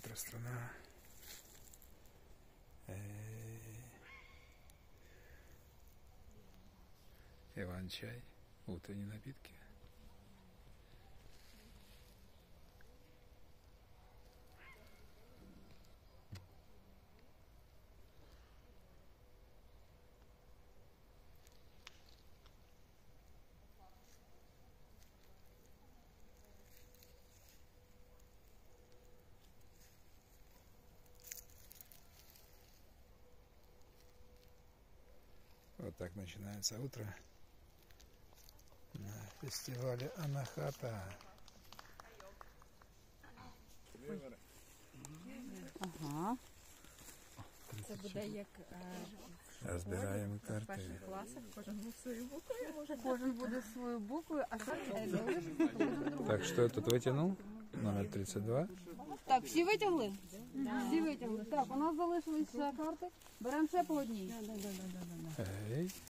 утро, страна. Эй. Иван-чай, утренние напитки. Вот так начинается утро на фестивале Анахата. Ага. Це буде як кожен був свою букву. А Так, что я тут вытянул? Номер 32. Так, всі витягли? Всі витягли. Так, у нас залишились ще карти. Беремо ще по одній. Эй.